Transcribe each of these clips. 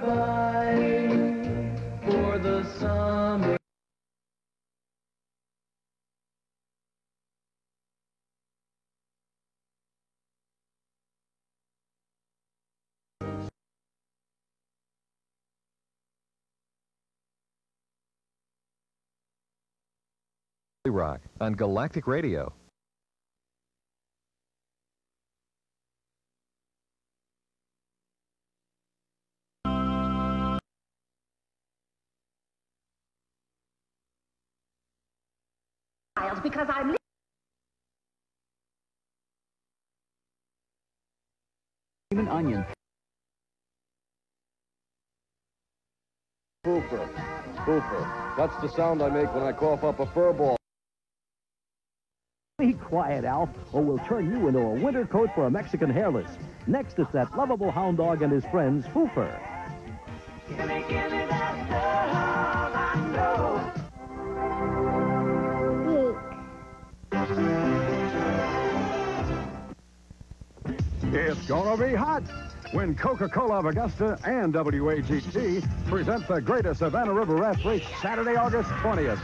goodbye for the summer. Rock on Galactic Radio. Because I'm. Even onion. Pooper. Pooper. That's the sound I make when I cough up a fur ball. Be quiet, Alf, or we'll turn you into a winter coat for a Mexican hairless. Next, it's that lovable hound dog and his friends, Foofur. It's gonna be hot when Coca-Cola of Augusta and WAGT present the greatest Savannah River Raft Race Saturday, August 20th.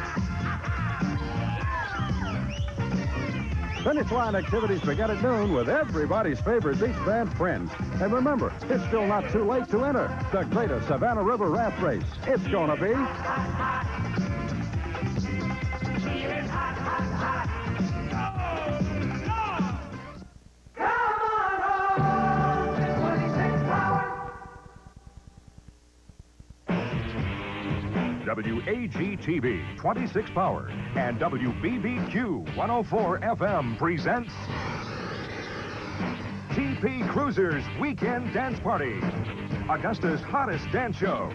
Finish line activities begin at noon with everybody's favorite beach band friends. And remember, it's still not too late to enter the greatest Savannah River Raft Race. It's gonna be WAGTV 26 Power and WBBQ 104 FM presents TP Cruisers Weekend Dance Party, Augusta's hottest dance show.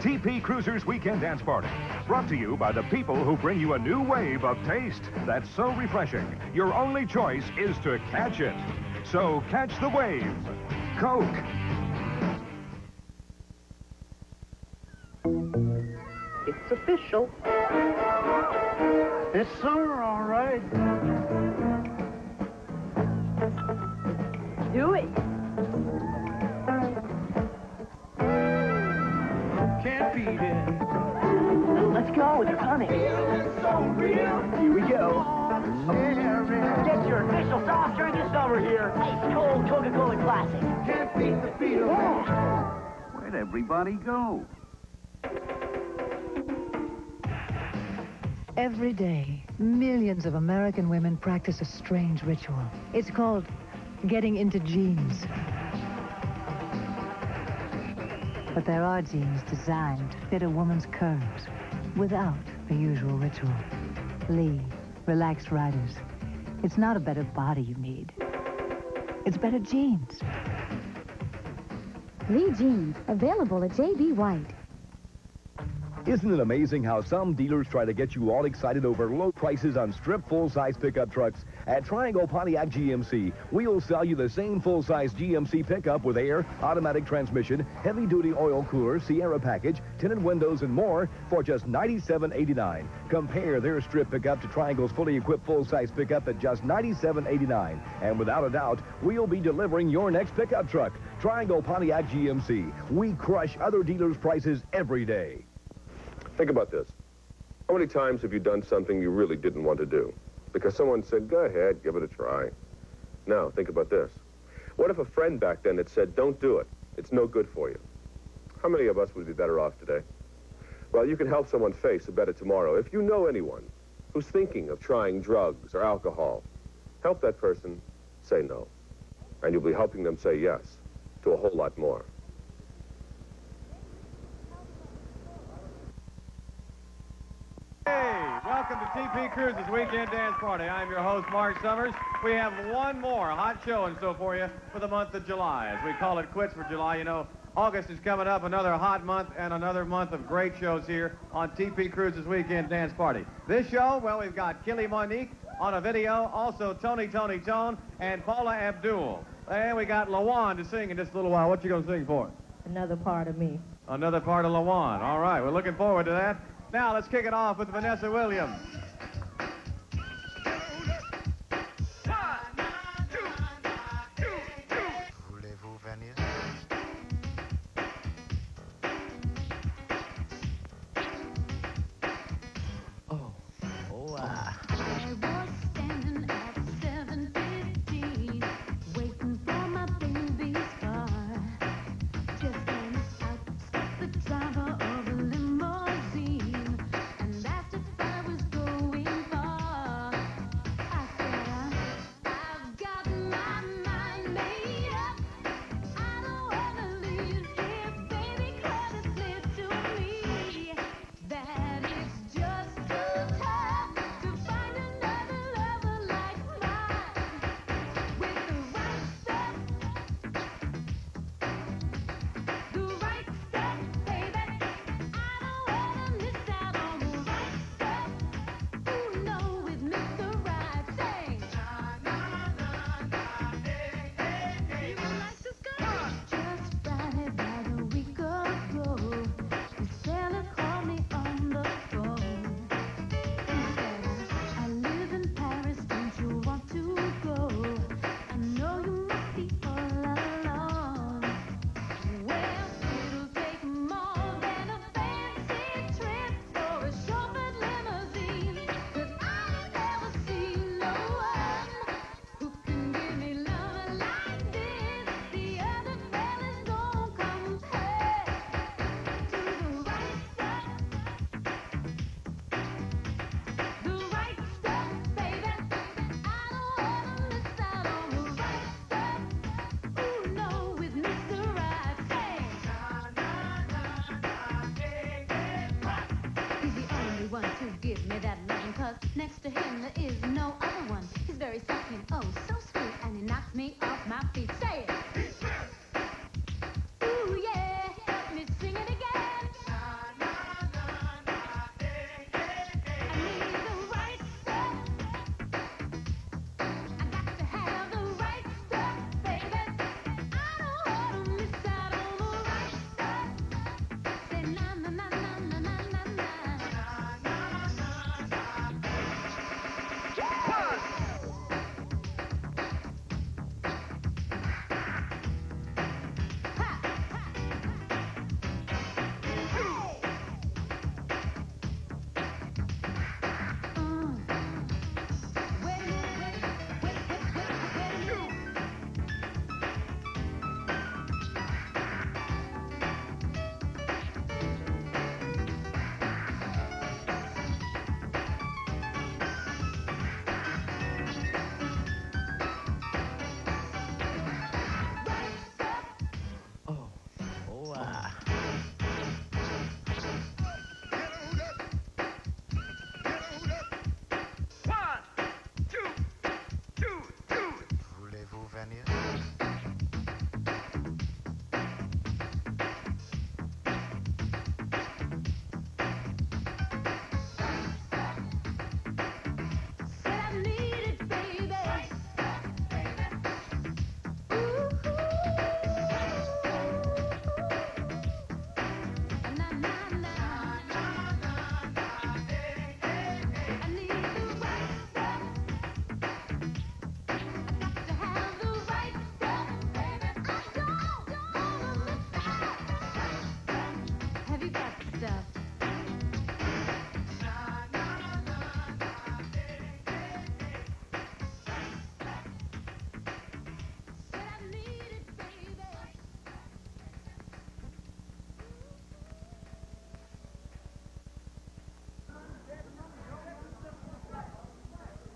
TP Cruisers Weekend Dance Party, brought to you by the people who bring you a new wave of taste that's so refreshing. Your only choice is to catch it. So catch the wave. Coke. It's sir, all right. Do it. Can't beat it. Let's go, they're coming. Here we go. Get your official soft drink is over here. Ice cold Coca-Cola Classic. Can't beat the feel. Where'd everybody go? Every day, millions of American women practice a strange ritual. It's called getting into jeans. But there are jeans designed to fit a woman's curves without the usual ritual. Lee, relaxed riders. It's not a better body you need. It's better jeans. Lee Jeans, available at J.B. White. Isn't it amazing how some dealers try to get you all excited over low prices on strip full-size pickup trucks? At Triangle Pontiac GMC, we'll sell you the same full-size GMC pickup with air, automatic transmission, heavy-duty oil cooler, Sierra package, tinted windows, and more for just $97.89. Compare their strip pickup to Triangle's fully equipped full-size pickup at just $97.89. And without a doubt, we'll be delivering your next pickup truck. Triangle Pontiac GMC. We crush other dealers' prices every day. Think about this. How many times have you done something you really didn't want to do? Because someone said, go ahead, give it a try. Now, think about this. What if a friend back then had said, don't do it. It's no good for you. How many of us would be better off today? Well, you can help someone face a better tomorrow. If you know anyone who's thinking of trying drugs or alcohol, help that person say no. And you'll be helping them say yes to a whole lot more. Hey, welcome to TP Cruisers Weekend Dance Party. I'm your host, Mark Summers. We have one more hot show in store for you for the month of July. As we call it quits for July, you know, August is coming up, another hot month and another month of great shows here on TP Cruisers Weekend Dance Party. This show, well, we've got Killy Monique on a video, also Tony Toni Toné, and Paula Abdul. And we got Lawan to sing in just a little while. What you going to sing for? Another part of me. Another part of Lawan. All right, we're looking forward to that. Now let's kick it off with Vanessa Williams.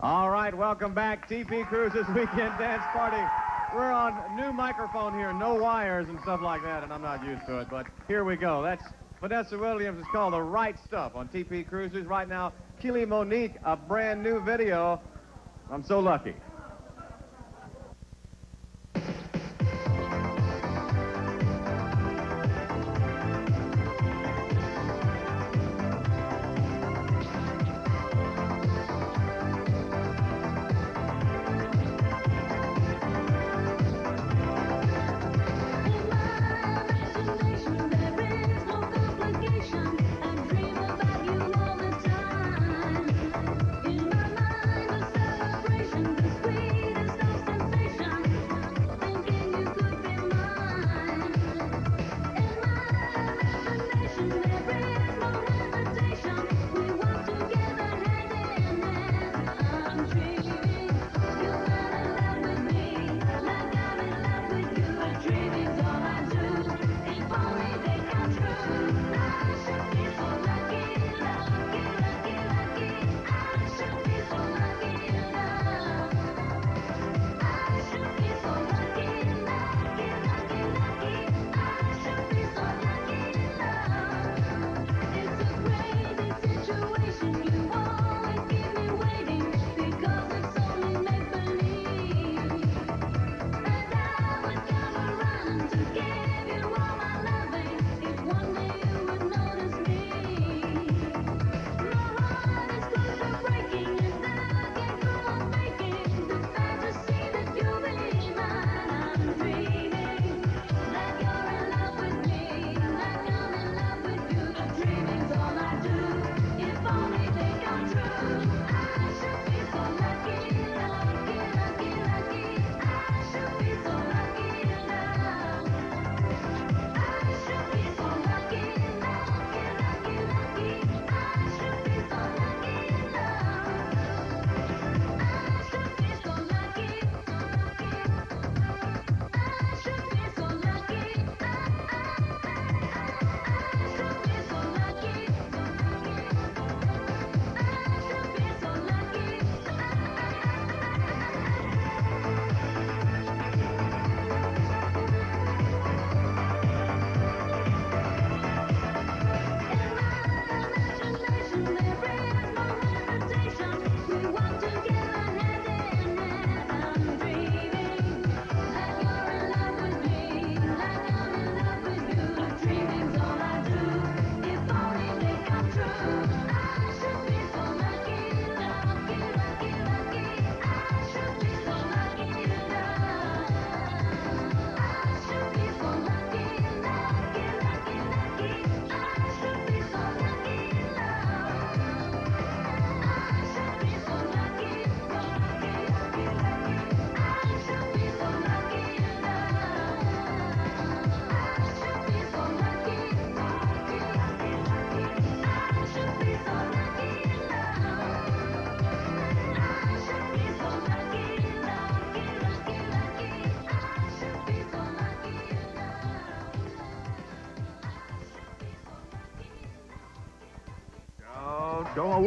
All right, welcome back. TP Cruisers Weekend Dance Party. We're on new microphone here, no wires and stuff like that, and I'm not used to it, but here we go. That's Vanessa Williams. It's called The Right Stuff on TP Cruisers. Right now, Keely Monique, a brand new video. I'm so lucky.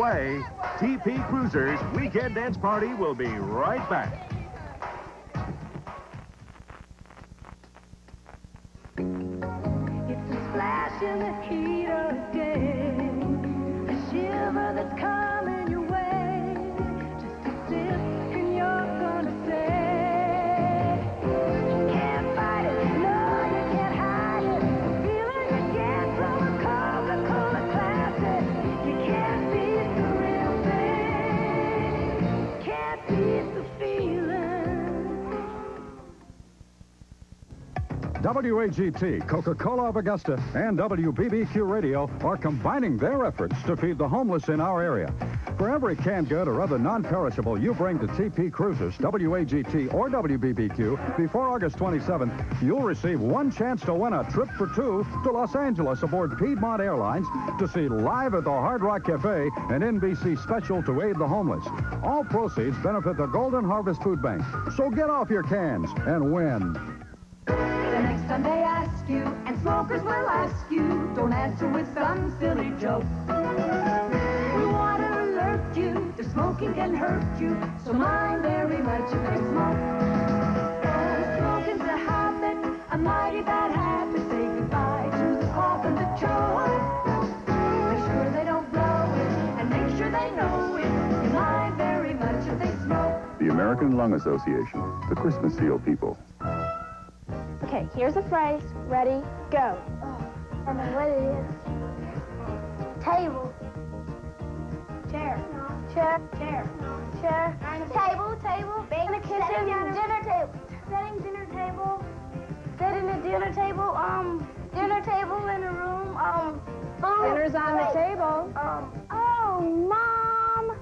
Away. TP Cruisers Weekend Dance Party will be right back. WAGT, Coca-Cola of Augusta, and WBBQ Radio are combining their efforts to feed the homeless in our area. For every canned good or other non-perishable you bring to TP Cruisers, WAGT, or WBBQ before August 27th, you'll receive one chance to win a trip for two to Los Angeles aboard Piedmont Airlines to see Live at the Hard Rock Cafe, an NBC special to aid the homeless. All proceeds benefit the Golden Harvest Food Bank. So get off your cans and win. Time they ask you, and smokers will ask you, don't answer with some silly joke. We want to alert you. The smoking can hurt you. So mind very much if they smoke. Smoking's a habit, a mighty bad habit. Say goodbye to the cough and the choke. Make sure they don't blow it, and make sure they know it. You mind very much if they smoke. The American Lung Association, the Christmas Seal people. Okay, here's a phrase. Ready, go. I know what it is. Table. Chair. Chair. Chair. Chair. Table. Table. In the kitchen. Dinner table. Setting dinner table. Setting a dinner table. Um, dinner table in a room. Um, food. Dinner's on the table. Um, oh, mom.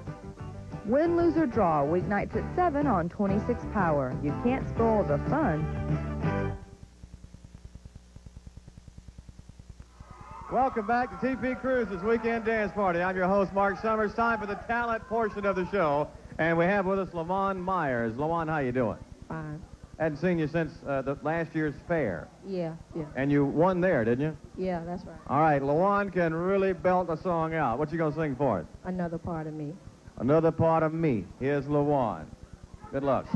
Win, lose, or draw, weeknights at 7 on 26 Power. You can't spoil the fun. Welcome back to TP Cruisers Weekend Dance Party. I'm your host, Mark Summers. Time for the talent portion of the show. And we have with us Lamont Myers. Lamont, how you doing? Fine. Hadn't seen you since uh, the last year's fair. Yeah, yeah, And you won there, didn't you? yeah, that's right. All right, Lawan can really belt a song out. What you gonna sing for us? Another part of me. Another part of me. Here's Lawan. Good luck.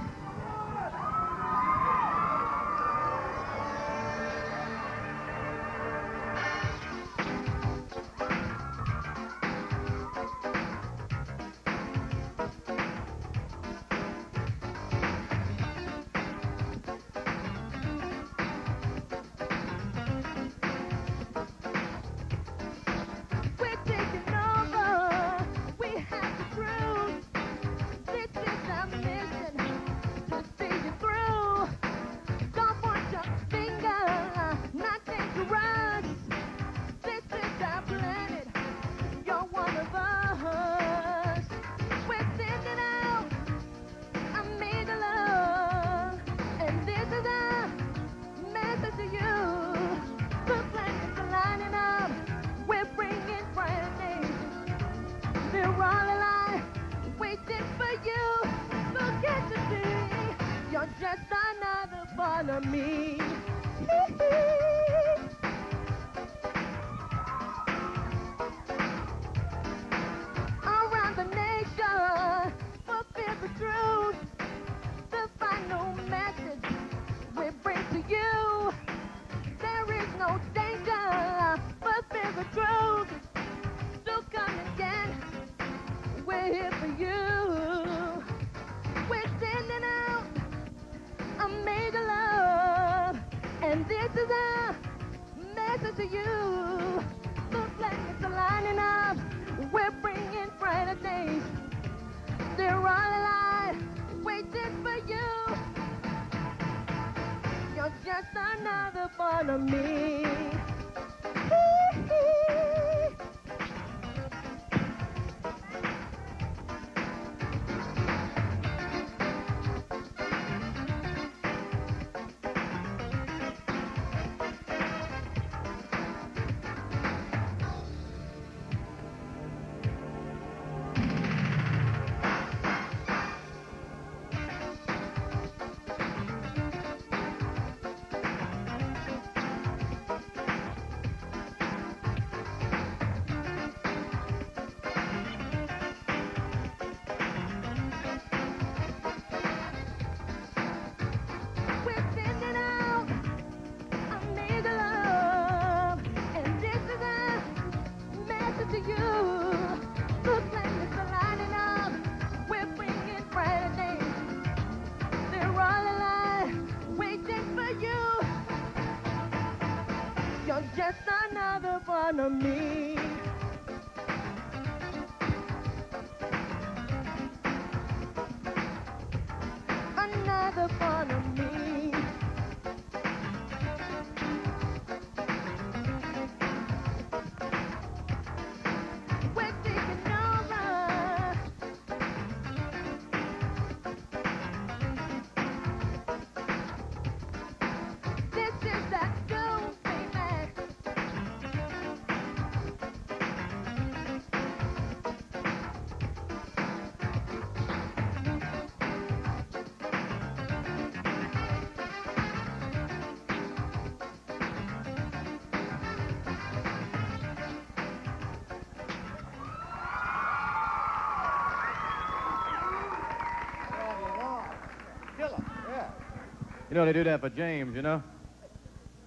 You know they do that for James, you know?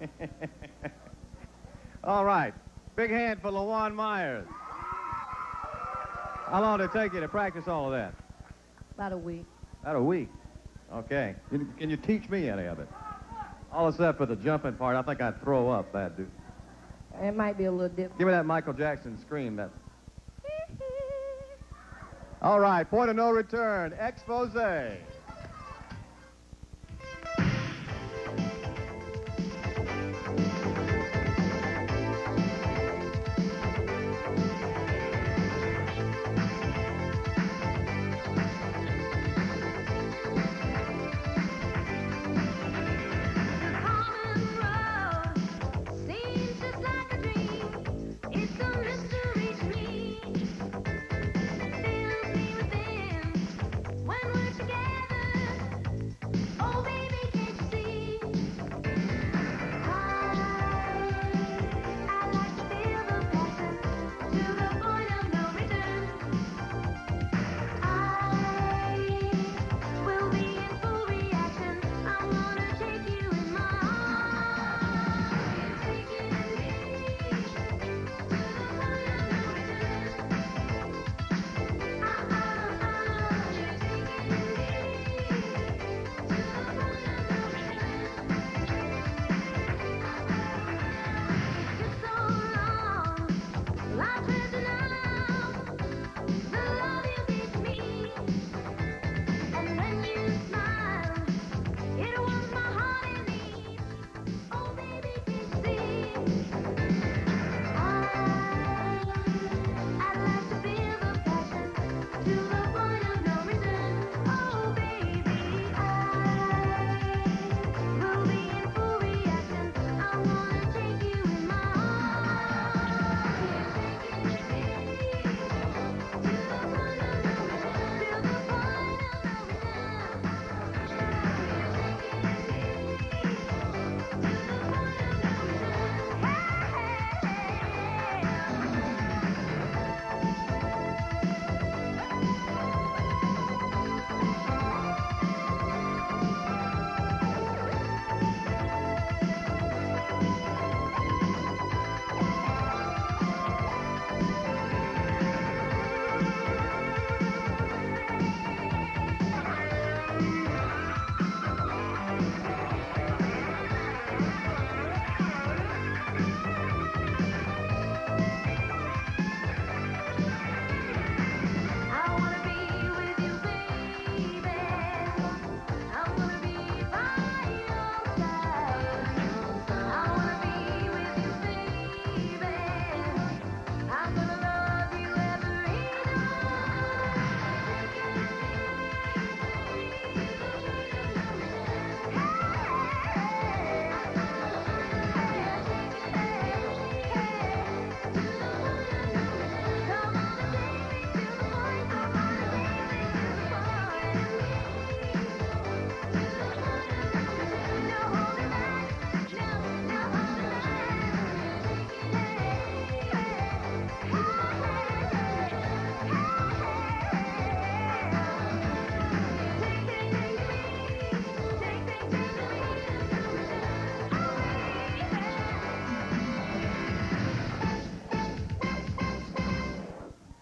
All right. Big hand for LaJuan Myers. How long did it take you to practice all of that? About a week. About a week. Okay. Can, can you teach me any of it? All except for the jumping part. I think I'd throw up, that dude. It might be a little different. Give me that Michael Jackson scream. That. All right. Point of no return. Exposé.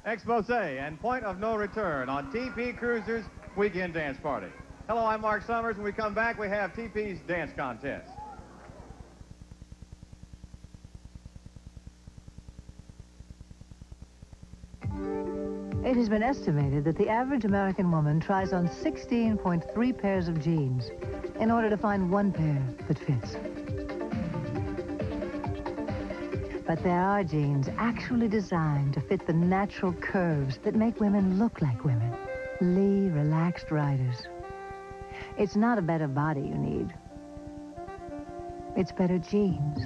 Exposé and point of no return on TP Cruisers Weekend Dance Party. Hello, I'm Mark Summers. When we come back, we have TP's dance contest. It has been estimated that the average American woman tries on 16.3 pairs of jeans in order to find one pair that fits. But there are jeans actually designed to fit the natural curves that make women look like women. Lee Relaxed Riders. It's not a better body you need. It's better jeans.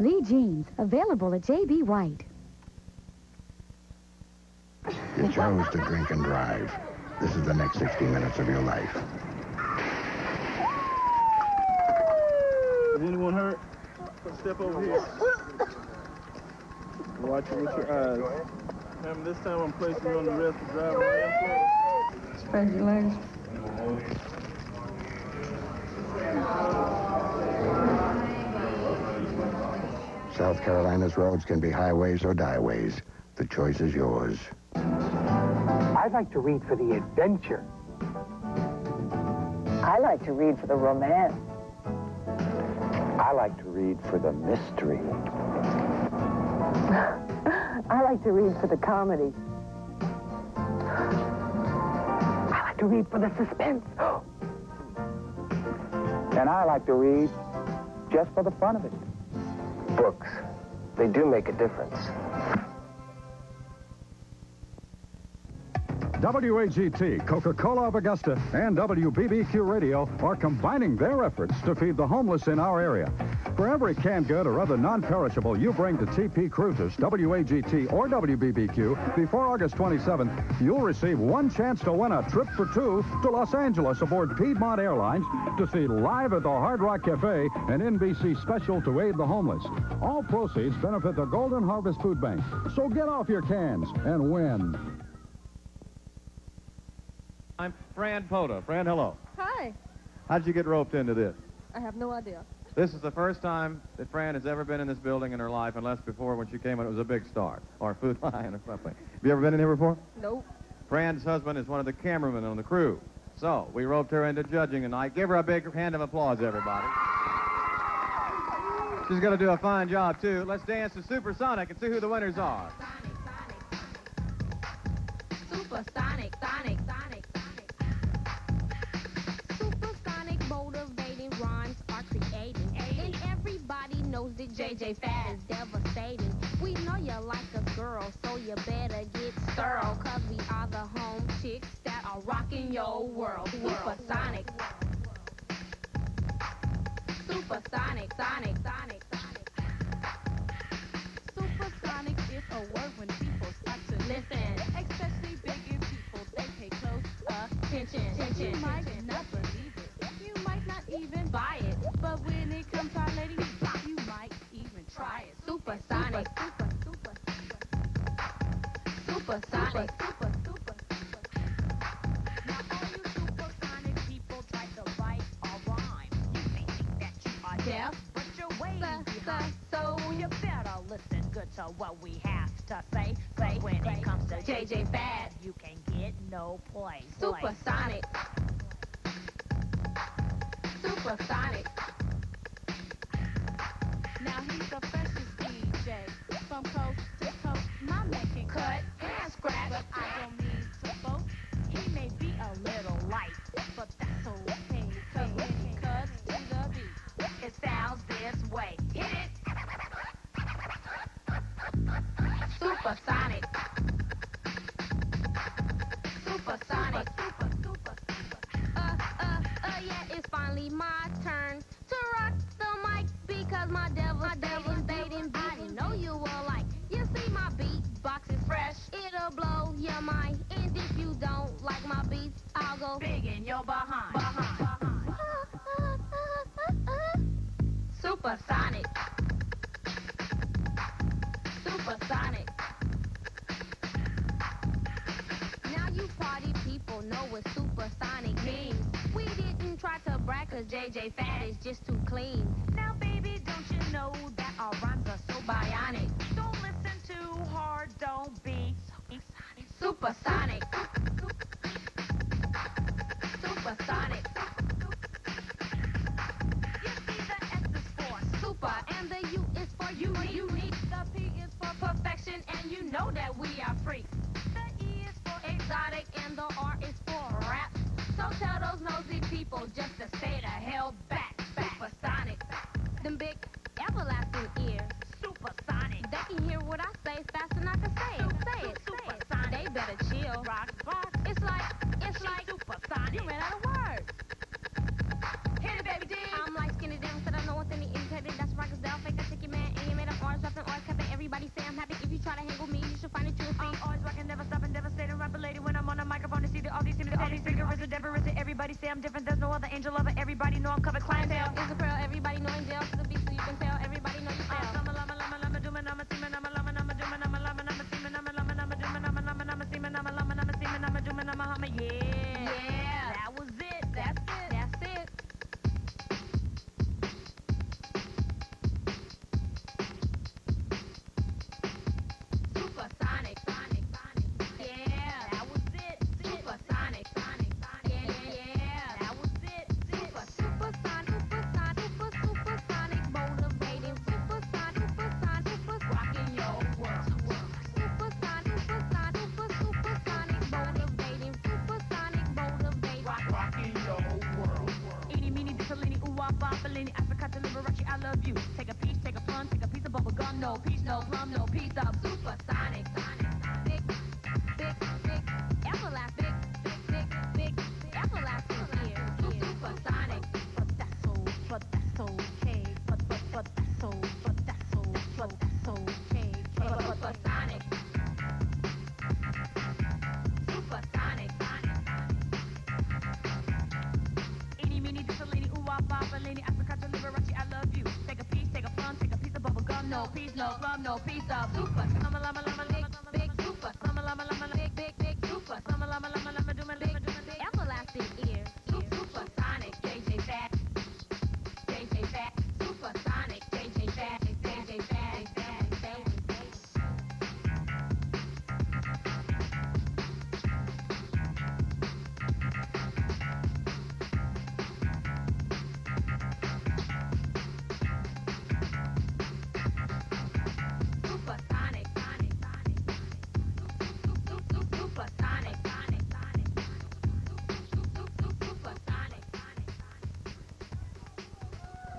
Lee Jeans, available at JB White. You chose to drink and drive. This is the next 60 minutes of your life. Is anyone hurt? Step over here. Watch it with your eyes. And this time I'm placing you on the rest of the driveway. Spread your legs. South Carolina's roads can be highways or dieways. The choice is yours. I'd like to read for the adventure. I like to read for the romance. I like to read for the mystery. I like to read for the comedy. I like to read for the suspense. and I like to read just for the fun of it. Books. They do make a difference. WAGT, Coca-Cola of Augusta, and WBBQ Radio are combining their efforts to feed the homeless in our area. For every canned good or other non-perishable you bring to TP Cruisers, WAGT, or WBBQ before August 27th, you'll receive one chance to win a trip for two to Los Angeles aboard Piedmont Airlines to see live at the Hard Rock Cafe an NBC special to aid the homeless. All proceeds benefit the Golden Harvest Food Bank. So get off your cans and win. I'm Fran Poda. Fran, hello. Hi. How'd you get roped into this? I have no idea. This is the first time that Fran has ever been in this building in her life, unless before when she came in it was a big star or Food Lion or something. Have you ever been in here before? Nope. Fran's husband is one of the cameramen on the crew. So we roped her into judging tonight. Give her a big hand of applause, everybody. She's going to do a fine job, too. Let's dance to Supersonic and see who the winners are. Supersonic, sonic, knows that JJ Fad is devastating. We know you like a girl, so you better get thorough. Cause we are the home chicks that are rocking your world. Supersonic. Supersonic, sonic, sonic, sonic. Supersonic is a word when people start to Listen. Especially bigger people, they pay close Attention, You might not believe it. You might not even Buy it. But when it comes to our even try it. Supersonic. Super, super, Supersonic. super, super. Now all you supersonic people try to write or rhyme. You may think that you are Deaf. but you're way behind. So you better listen good to what we have to say. Say when it comes to JJ Fad. you can get no place. Supersonic. Supersonic. Now he's the a little light, I'm different.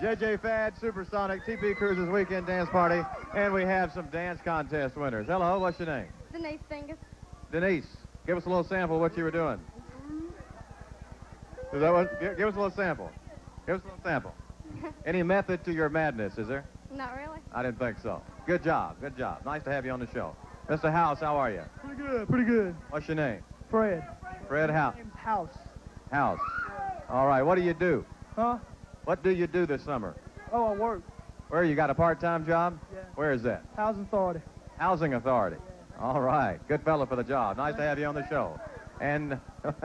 JJ Fad, Supersonic, TP Cruisers Weekend Dance Party, and we have some dance contest winners. Hello, what's your name? Denise Dingus. Denise, give us a little sample of what you were doing. Mm-hmm. Is that what? Give, give us a little sample. Give us a little sample. Any method to your madness, is there? Not really. I didn't think so. Good job, good job. Nice to have you on the show. Mr. House, how are you? Pretty good, pretty good. What's your name? Fred. Fred House. House. House. All right, what do you do? Huh? What do you do this summer? Oh, I work. Where, you got a part-time job? Yeah. Where is that? Housing authority. Housing Authority. All right, good fellow for the job. Nice to have you on the show. And,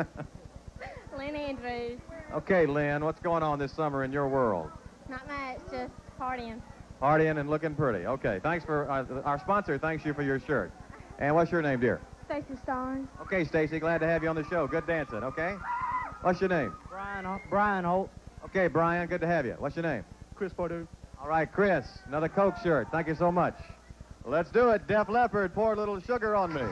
Lynn Andrews. okay, Lynn, what's going on this summer in your world? Not much, just partying. Partying and looking pretty. Okay, thanks for, uh, our sponsor thanks you for your shirt. And what's your name, dear? Stacy Starnes. Okay, Stacy, glad to have you on the show. Good dancing, okay? What's your name? Brian, Brian Holt. Okay, Brian, good to have you. What's your name? Chris Pardue. All right, Chris, another Coke shirt. Thank you so much. Let's do it. Def Leppard, pour a little sugar on me.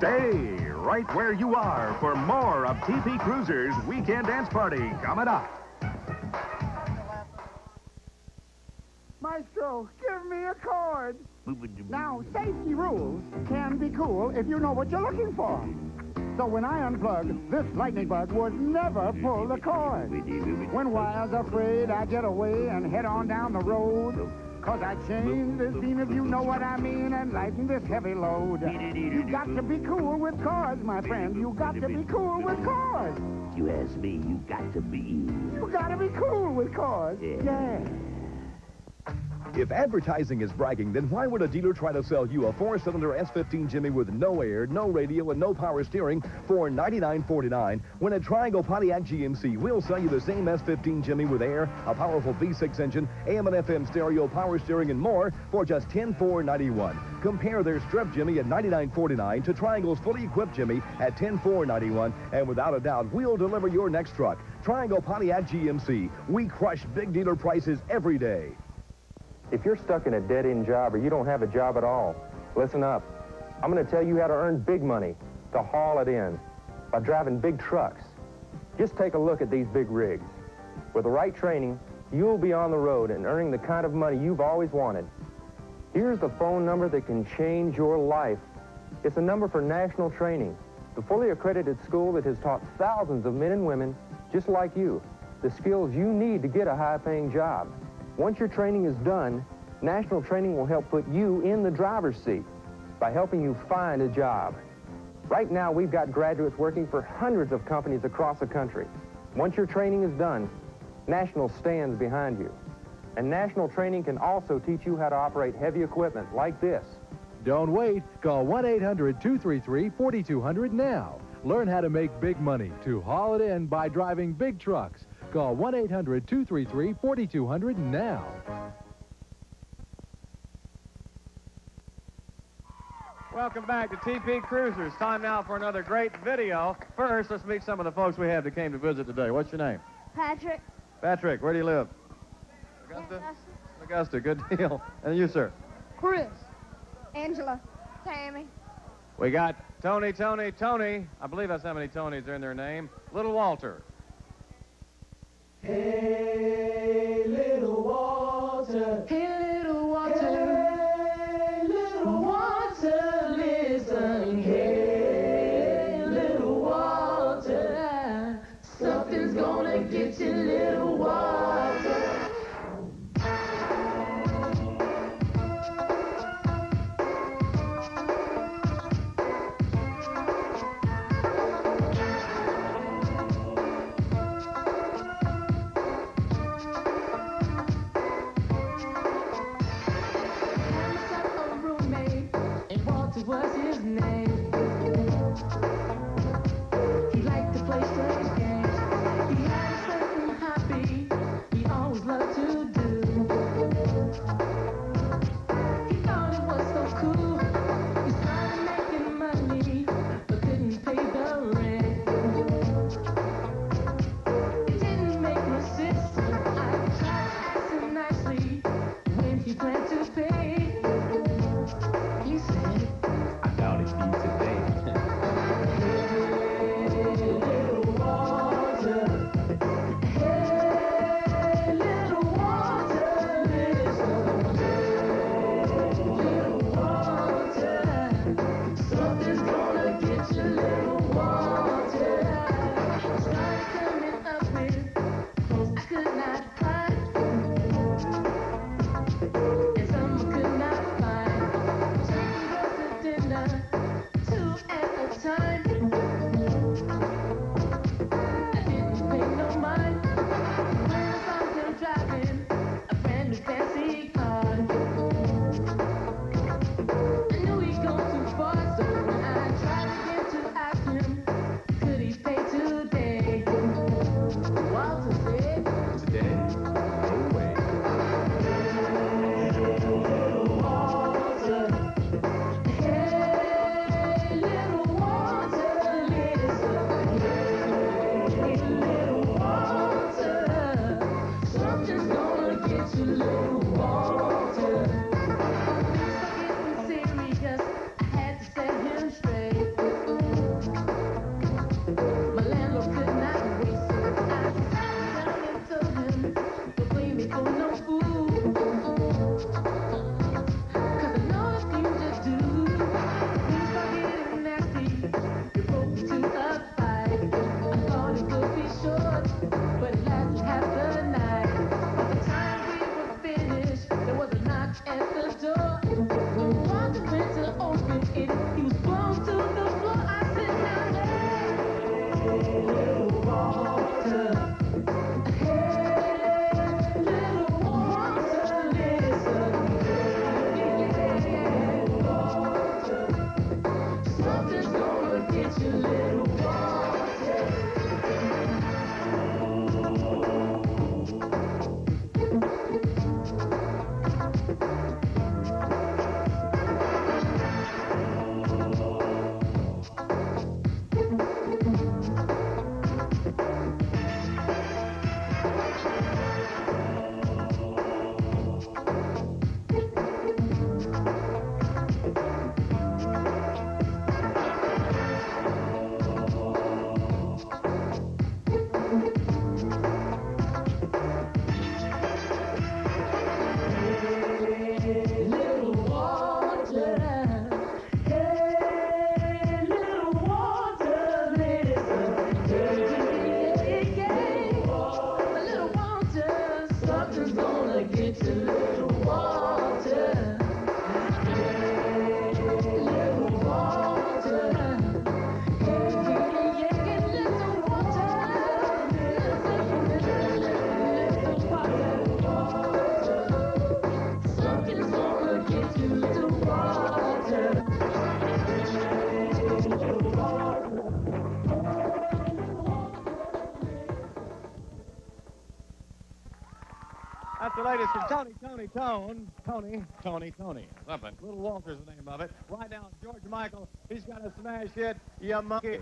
Stay right where you are for more of TP Cruisers Weekend Dance Party coming up. Maestro, give me a chord. Now, safety rules can be cool if you know what you're looking for. So when I unplug, this lightning bug would never pull the cord. When wires are frayed, I get away and head on down the road. Cause I changed this beam if you know what I mean and lighten this heavy load. You got to be cool with cars, my friend. You got to be cool with cars. You ask me, you got to be. You gotta be cool with cars. yeah. If advertising is bragging, then why would a dealer try to sell you a four-cylinder S15 Jimmy with no air, no radio, and no power steering for $99.49 when at Triangle Pontiac GMC we'll sell you the same S15 Jimmy with air, a powerful V6 engine, AM and FM stereo, power steering, and more for just 10,491. Compare their strip Jimmy at $99.49 to Triangle's fully equipped Jimmy at 10,491, and without a doubt, we'll deliver your next truck. Triangle Pontiac GMC. We crush big dealer prices every day. If you're stuck in a dead-end job or you don't have a job at all, listen up. I'm going to tell you how to earn big money to haul it in by driving big trucks. Just take a look at these big rigs. With the right training, you'll be on the road and earning the kind of money you've always wanted. Here's the phone number that can change your life. It's a number for national training, the fully accredited school that has taught thousands of men and women just like you the skills you need to get a high-paying job. Once your training is done, National Training will help put you in the driver's seat by helping you find a job. Right now, we've got graduates working for hundreds of companies across the country. Once your training is done, National stands behind you. And National Training can also teach you how to operate heavy equipment like this. Don't wait. Call 1-800-233-4200 now. Learn how to make big money to haul it in by driving big trucks. Call 1-800-233-4200 now. Welcome back to TP Cruisers. Time now for another great video. First, let's meet some of the folks we have that came to visit today. What's your name? Patrick. Patrick, where do you live? Augusta? Augusta, good deal. And you, sir? Chris. Angela. Tammy. We got Tony, Tony, Tony. I believe that's how many Tonys are in their name. Little Walter. Hey, little Walter. Hey, little Walter. Hey, little Walter, listen. Hey, Tony, Tony, Tony, something. Little Walter's the name of it. Right now, George Michael, he's got a smash hit, You Monkey.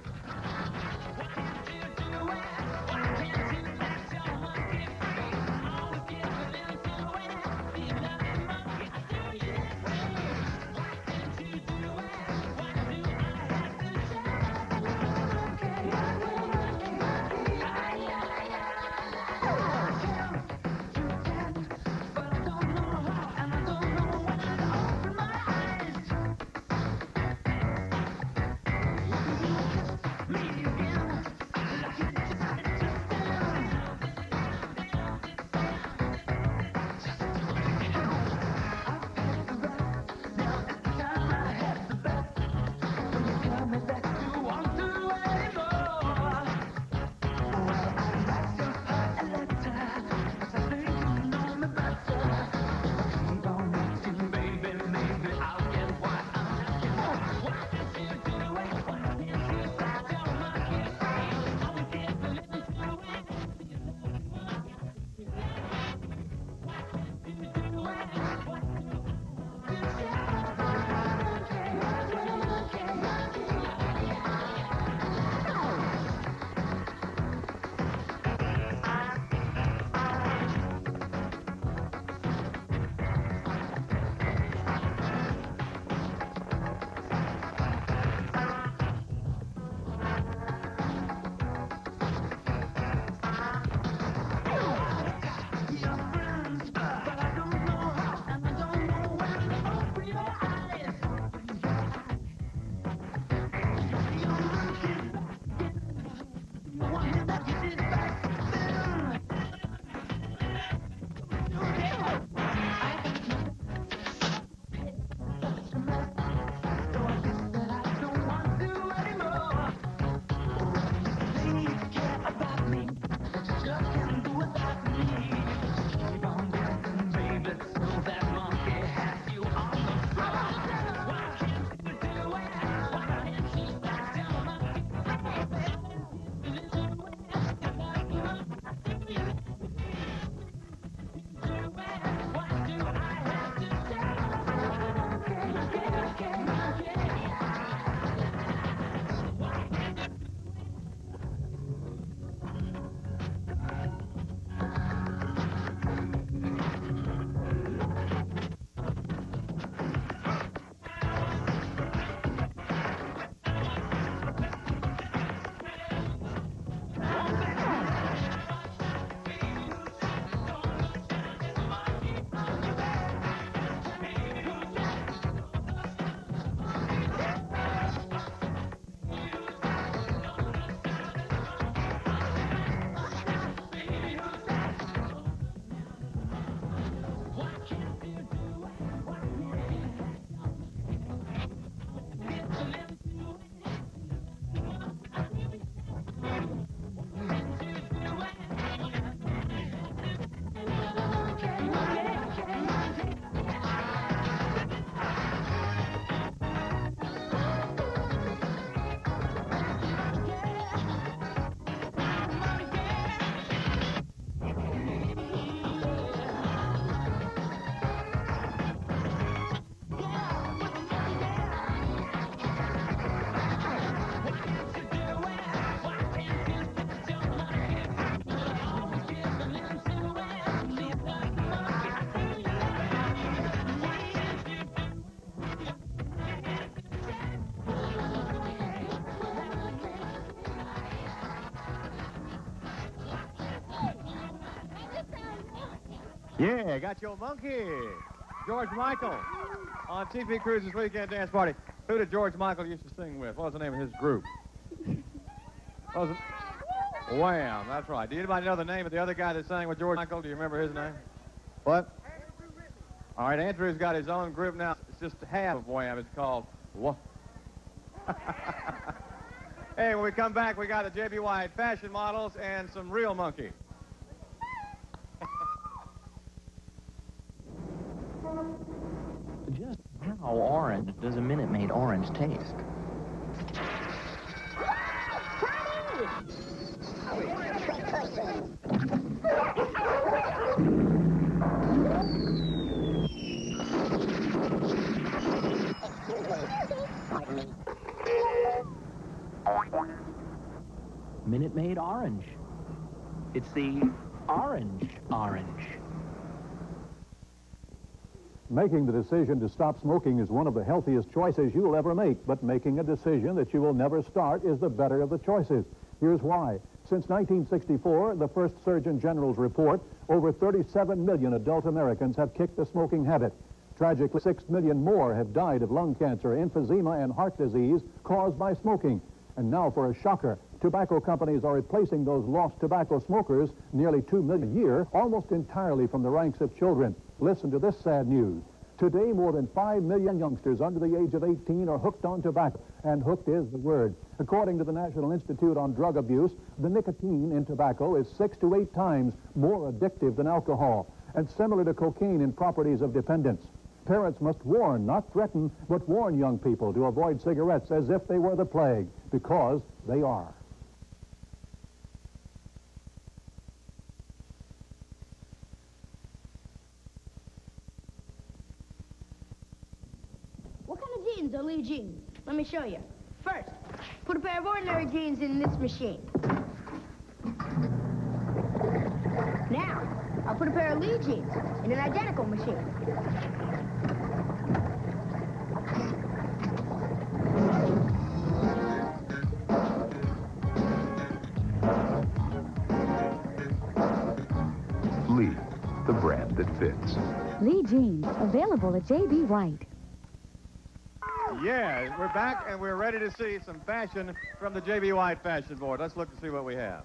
Yeah, got your monkey. George Michael on TP Cruisers Weekend Dance Party. Who did George Michael used to sing with? What was the name of his group? Was it? Wham, that's right. Do anybody know the name of the other guy that sang with George Michael? Do you remember his name? What? All right, Andrew's got his own group now. It's just half of Wham. It's called What? hey, when we come back, we got the JB White fashion models and some real monkey. How orange does a Minute Maid orange taste? Minute Maid orange. It's the orange orange. Making the decision to stop smoking is one of the healthiest choices you'll ever make, but making a decision that you will never start is the better of the choices. Here's why. Since 1964, the first Surgeon General's report, over 37 million adult Americans have kicked the smoking habit. Tragically, 6 million more have died of lung cancer, emphysema, and heart disease caused by smoking. And now for a shocker, tobacco companies are replacing those lost tobacco smokers, nearly 2 million a year, almost entirely from the ranks of children. Listen to this sad news. Today, more than 5 million youngsters under the age of 18 are hooked on tobacco, and hooked is the word. According to the National Institute on Drug Abuse, the nicotine in tobacco is six to eight times more addictive than alcohol, and similar to cocaine in properties of dependence. Parents must warn, not threaten, but warn young people to avoid cigarettes as if they were the plague, because they are. What jeans are Lee jeans? Let me show you. First, put a pair of ordinary jeans in this machine. Now, I'll put a pair of Lee jeans in an identical machine. Lee, the brand that fits. Lee Jeans, available at J.B. White. Yeah, we're back and we're ready to see some fashion from the JB White Fashion Board. Let's look to see what we have.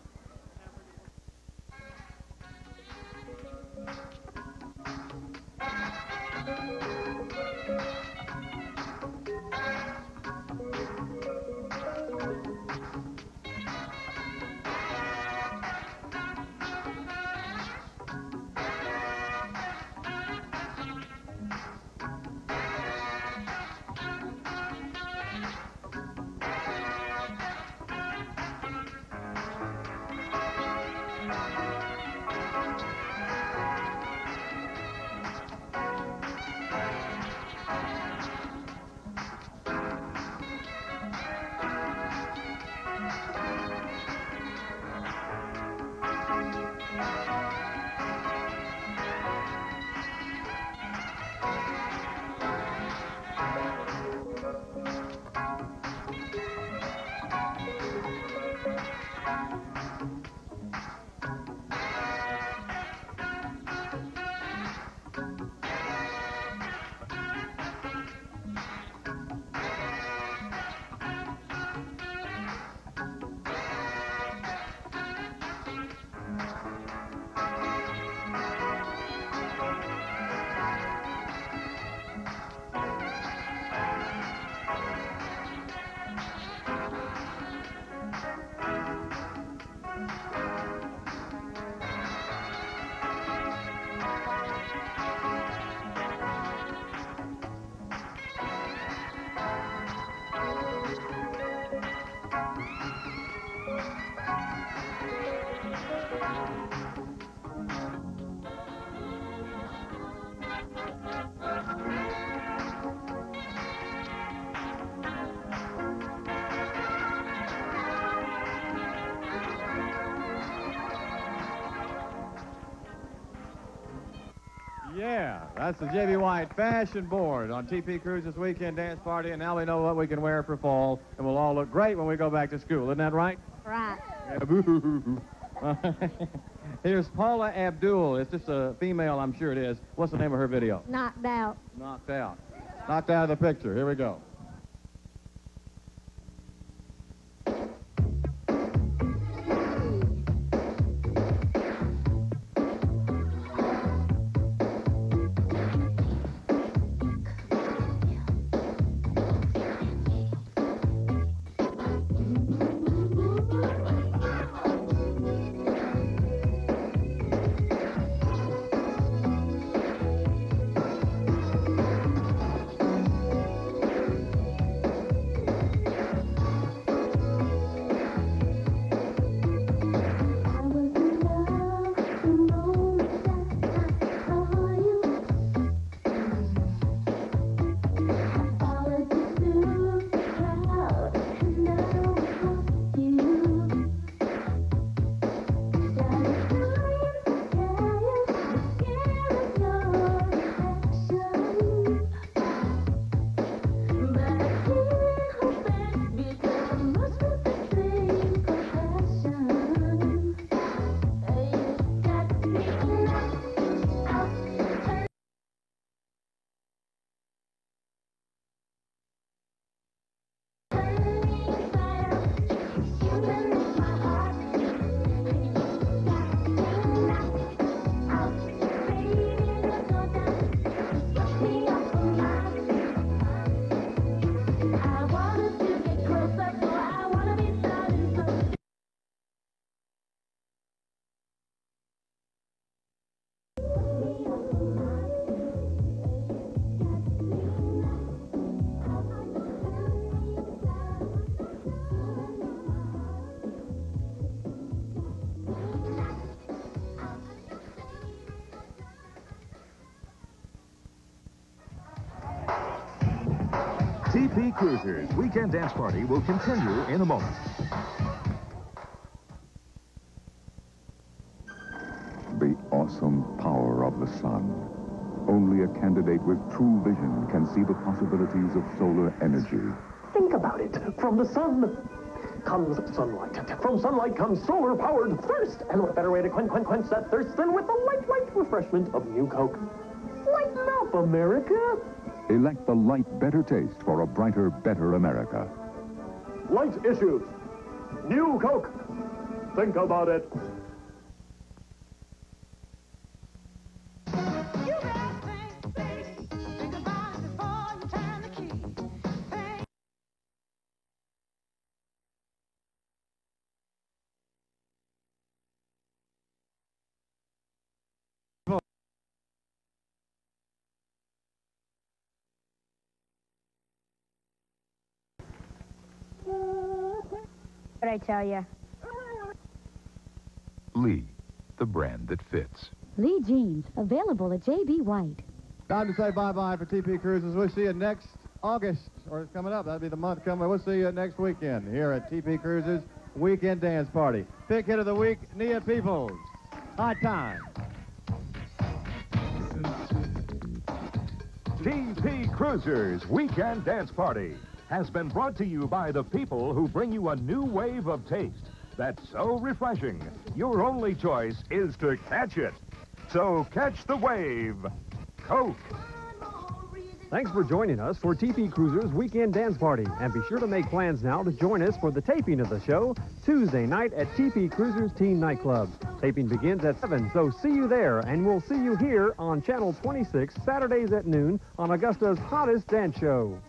That's the JB White Fashion Board on TP Cruisers Weekend Dance Party, and now we know what we can wear for fall, and we'll all look great when we go back to school. Isn't that right? Right. Here's Paula Abdul. It's just a female, I'm sure it is. What's the name of her video? Knocked out. Knocked out. Knocked out of the picture. Here we go. TP Cruisers Weekend Dance Party will continue in a moment. The awesome power of the sun. Only a candidate with true vision can see the possibilities of solar energy. Think about it. From the sun comes sunlight. From sunlight comes solar-powered thirst. And what better way to quench, quench, quench that thirst than with the light, light refreshment of New Coke? Lighten up, America! Elect the light, better taste for a brighter, better America. Light issues. New Coke. Think about it. What I tell you? Lee, the brand that fits. Lee Jeans, available at JB White. Time to say bye-bye for TP Cruisers. We'll see you next August, or it's coming up. That'll be the month coming. We'll see you next weekend here at TP Cruisers Weekend Dance Party. Pick hit of the week, Nia Peeples. High time. TP Cruisers Weekend Dance Party has been brought to you by the people who bring you a new wave of taste that's so refreshing. Your only choice is to catch it. So catch the wave. Coke. Thanks for joining us for TP Cruisers Weekend Dance Party. And be sure to make plans now to join us for the taping of the show Tuesday night at TP Cruisers Teen Nightclub. Taping begins at 7, so see you there. And we'll see you here on Channel 26 Saturdays at noon on Augusta's hottest dance show.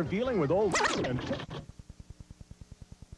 Of dealing with old